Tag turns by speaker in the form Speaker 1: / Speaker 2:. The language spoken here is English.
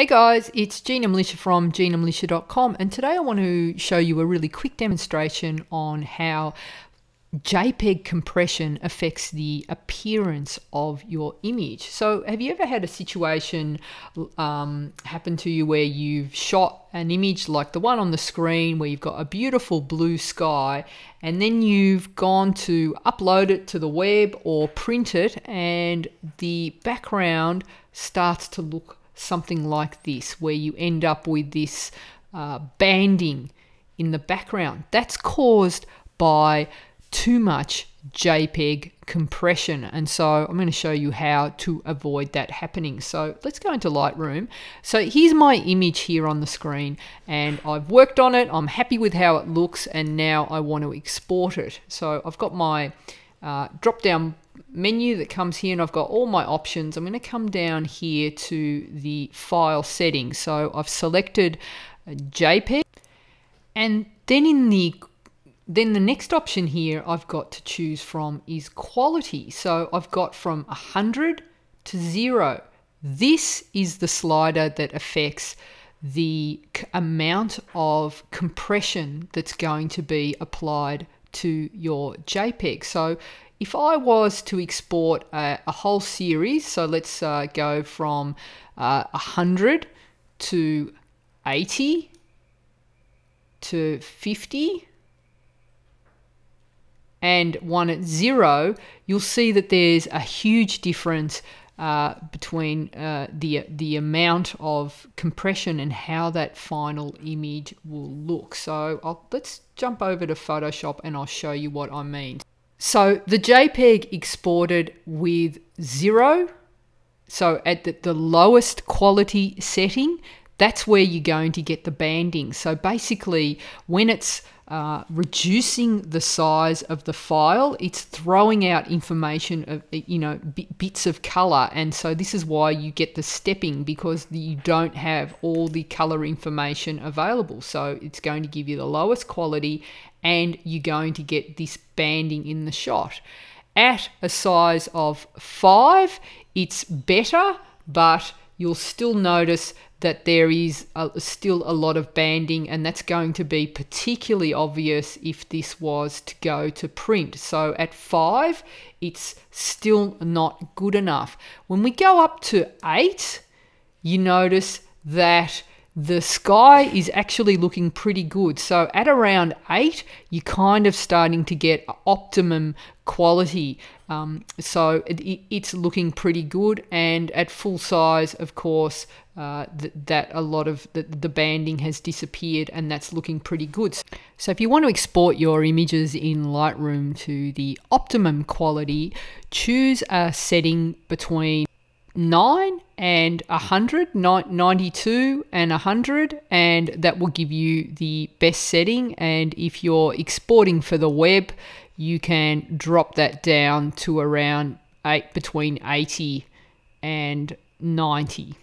Speaker 1: Hey guys, it's Gina Milicia from ginamilicia.com and today I want to show you a really quick demonstration on how JPEG compression affects the appearance of your image. So have you ever had a situation um, happen to you where you've shot an image like the one on the screen where you've got a beautiful blue sky and then you've gone to upload it to the web or print it and the background starts to look something like this, where you end up with this uh, banding in the background. That's caused by too much JPEG compression. And so I'm going to show you how to avoid that happening. So let's go into Lightroom. So here's my image here on the screen and I've worked on it. I'm happy with how it looks and now I want to export it. So I've got my uh, drop down menu that comes here and I've got all my options. I'm going to come down here to the file settings. So I've selected JPEG and then in the then the next option here I've got to choose from is quality. So I've got from 100 to 0. This is the slider that affects the amount of compression that's going to be applied to your JPEG. So if I was to export a, a whole series, so let's uh, go from uh, 100 to 80 to 50 and one at zero, you'll see that there's a huge difference uh, between uh, the the amount of compression and how that final image will look. So I'll, let's jump over to Photoshop and I'll show you what I mean. So the JPEG exported with zero, so at the, the lowest quality setting, that's where you're going to get the banding. So basically, when it's uh, reducing the size of the file, it's throwing out information of you know bits of color, and so this is why you get the stepping because you don't have all the color information available. So it's going to give you the lowest quality and you're going to get this banding in the shot. At a size of 5, it's better, but you'll still notice that there is a, still a lot of banding and that's going to be particularly obvious if this was to go to print. So at 5, it's still not good enough. When we go up to 8, you notice that the sky is actually looking pretty good. So at around 8, you're kind of starting to get optimum quality. Um, so it, it's looking pretty good. And at full size, of course, uh, th that a lot of the, the banding has disappeared and that's looking pretty good. So if you want to export your images in Lightroom to the optimum quality, choose a setting between 9 and 100, 92 and 100, and that will give you the best setting. And if you're exporting for the web, you can drop that down to around eight, between 80 and 90.